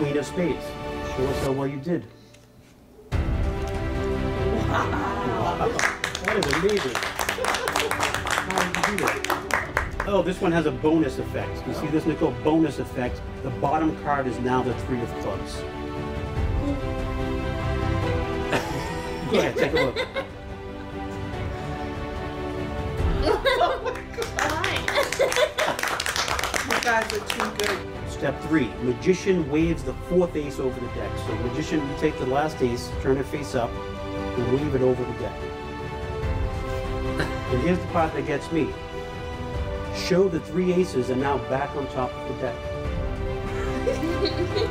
queen of spades. Show us how well you did. Wow. That is amazing. How did you do that? Oh, this one has a bonus effect. You see this, Nicole? Bonus effect. The bottom card is now the three of clubs. Go ahead, take a look. Oh you guys are too good. Step three, magician waves the fourth ace over the deck. So magician, you take the last ace, turn it face up, and wave it over the deck. and here's the part that gets me. Show the three aces are now back on top of the deck.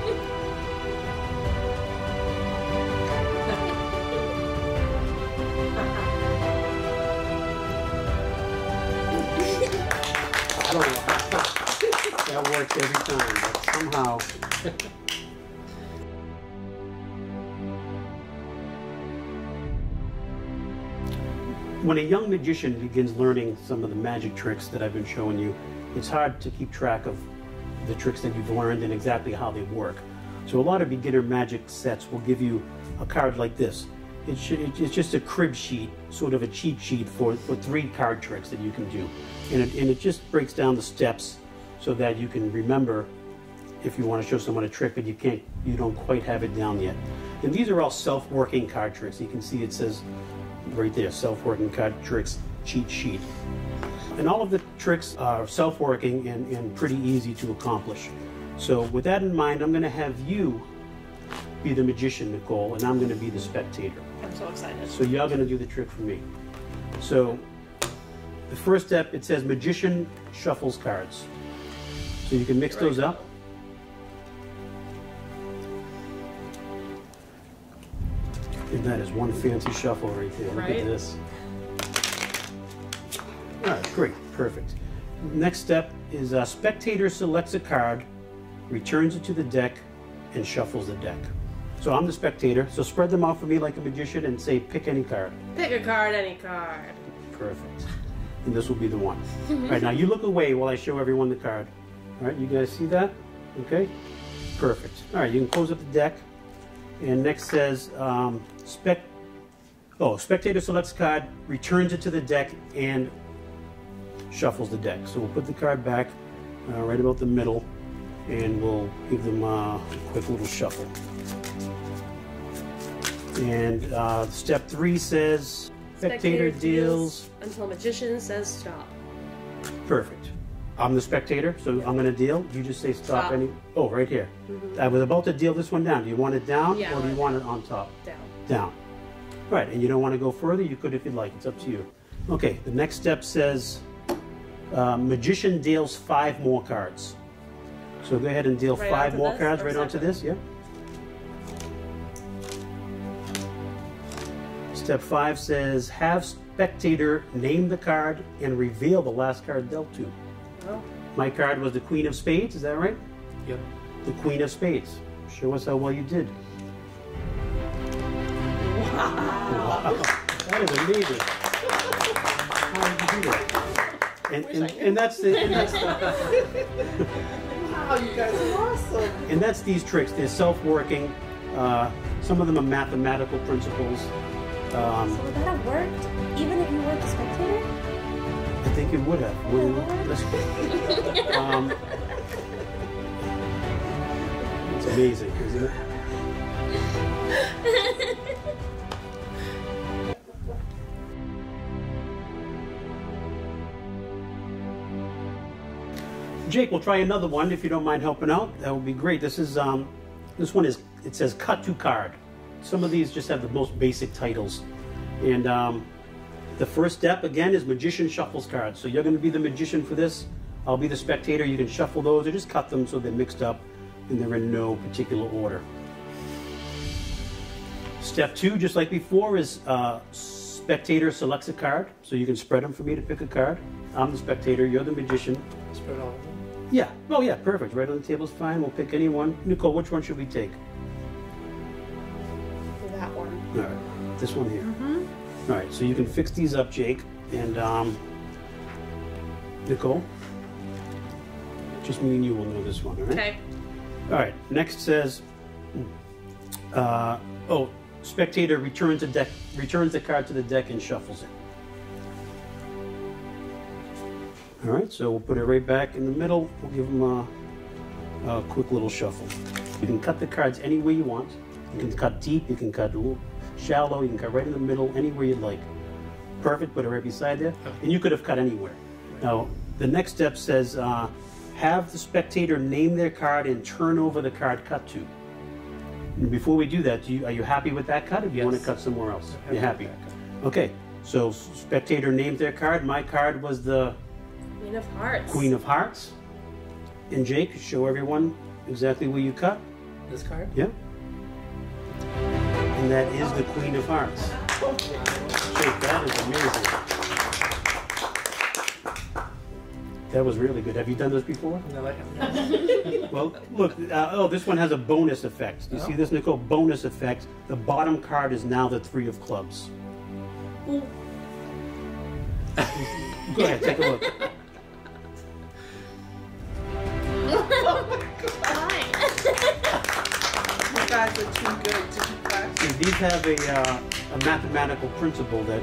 every time, but somehow. when a young magician begins learning some of the magic tricks that I've been showing you, it's hard to keep track of the tricks that you've learned and exactly how they work. So a lot of beginner magic sets will give you a card like this. It's, it's just a crib sheet, sort of a cheat sheet for, for three card tricks that you can do. And it, and it just breaks down the steps so that you can remember if you want to show someone a trick but you can't, you don't quite have it down yet. And these are all self-working card tricks. You can see it says right there, self-working card tricks cheat sheet. And all of the tricks are self-working and, and pretty easy to accomplish. So with that in mind, I'm going to have you be the magician, Nicole, and I'm going to be the spectator. I'm so excited. So you're going to do the trick for me. So the first step, it says magician shuffles cards. So you can mix Right. those up. And that is one fancy shuffle right there. Look Right. at this. All right, great, perfect. Next step is a spectator selects a card, returns it to the deck, and shuffles the deck. So I'm the spectator, so spread them out for me like a magician and say pick any card. Pick a card, any card. Perfect. And this will be the one. All right, now you look away while I show everyone the card. All right, you guys see that? Okay? Perfect. All right, you can close up the deck. And next says, um, spec. Oh, spectator selects card, returns it to the deck, and shuffles the deck. So we'll put the card back uh, right about the middle, and we'll give them uh, a quick little shuffle. And uh, step three says, spectator deals until magician says stop. Perfect. I'm the spectator, so I'm going to deal. You just say stop, Stop. any. Oh, right here. I was about to deal this one down. Do you want it down Yeah, or do you want it on top? Down. Down. Right, and you don't want to go further, you could if you'd like. It's up to you. Okay, the next step says uh, magician deals five more cards. So go ahead and deal Right five onto more this cards or right onto separate? this, yeah. Step five says have spectator name the card and reveal the last card dealt to. Oh, My card was the Queen of Spades, is that right? Yep. The Queen of Spades. Show us how well you did. Wow. That is amazing. How did you do that? And, and, and that's the and that's, wow, you guys are awesome. and that's these tricks. They're self-working. Uh, some of them are mathematical principles. Um, So would that have worked even if you weren't the spectator? Think it would have. wouldn't it? Um, it's amazing, isn't it? Jake, we'll try another one if you don't mind helping out. That would be great. This is um, this one is it says cut to card. Some of these just have the most basic titles, and um, the first step again is magician shuffles cards. So you're going to be the magician for this. I'll be the spectator. You can shuffle those or just cut them so they're mixed up and they're in no particular order. Step two, just like before, is uh, spectator selects a card. So you can spread them for me to pick a card. I'm the spectator. You're the magician. Spread all of them. Yeah. Oh, yeah. Perfect. Right on the table is fine. We'll pick any one. Nicole, which one should we take? That one. All right. This one here. All right. So you can fix these up, Jake, and um, Nicole. Just me and you will know this one. All right. Okay. All right. Next says Uh, oh, spectator returns a deck, returns the card to the deck and shuffles it. All right, so we'll put it right back in the middle. We'll give them a, a quick little shuffle. You can cut the cards any way you want. You can cut deep, you can cut shallow, you can cut right in the middle, anywhere you'd like. Perfect, put it right beside there. And you could have cut anywhere. Now, the next step says uh, have the spectator name their card and turn over the card cut to. And before we do that, do you, are you happy with that cut or do you want to cut somewhere else? I'm You're happy happy? with that Okay, so spectator named their card. My card was the Queen of Hearts. Queen of Hearts. And Jake, show everyone exactly where you cut. This card? Yeah. And that is the Queen of Hearts. That is amazing. That was really good. Have you done this before? No, I haven't. Well, look, uh, oh, this one has a bonus effect. Do you see Oh. this, Nicole? Bonus effect. The bottom card is now the Three of Clubs. Go ahead, take a look. These have a, uh, a mathematical principle that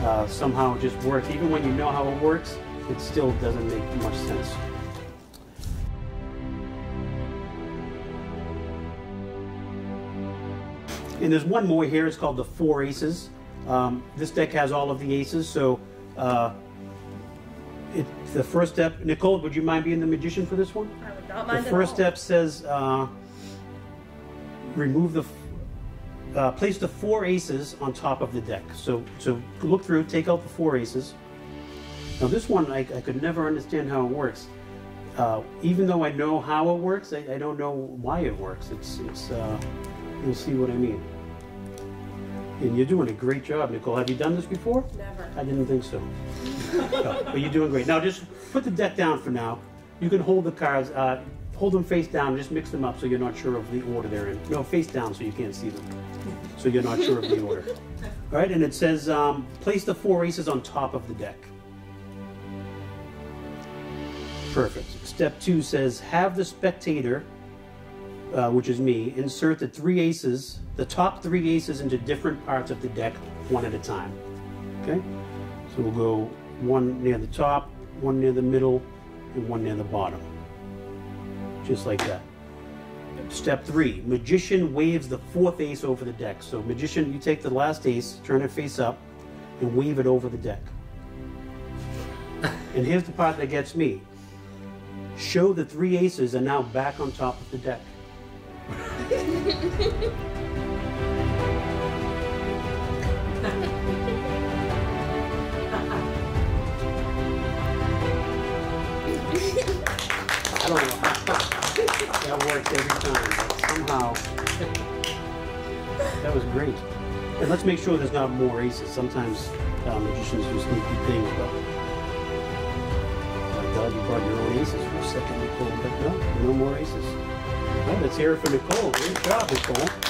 uh, somehow just works. Even when you know how it works, it still doesn't make much sense. And there's one more here. It's called the Four Aces. Um, this deck has all of the aces, so uh, it, the first step. Nicole, would you mind being the magician for this one? I would not The mind at first step says uh, remove the, uh, place the four aces on top of the deck. So, so look through, take out the four aces. Now this one, I, I could never understand how it works. Uh, even though I know how it works, I, I don't know why it works. It's, it's, uh, you'll see what I mean. And you're doing a great job, Nicole. Have you done this before? Never. I didn't think so. No, but you're doing great. Now just put the deck down for now. You can hold the cards, uh, hold them face down, just mix them up so you're not sure of the order they're in. No, face down so you can't see them. So you're not sure of the order. All right, and it says um, place the four aces on top of the deck. Perfect. Step two says have the spectator, uh, which is me, insert the three aces, the top three aces into different parts of the deck one at a time. Okay? So we'll go one near the top, one near the middle, and one near the bottom. Just like that. Step three, magician waves the fourth ace over the deck. So magician, you take the last ace, turn it face up, and wave it over the deck. and here's the part that gets me. Show the three aces are now back on top of the deck. that worked every time, somehow that was great. And let's make sure there's not more aces. Sometimes uh, magicians do sneaky things, but I thought you brought your own aces for a second, Nicole, but no, no more aces. Well, let's hear it for Nicole. Great job, Nicole.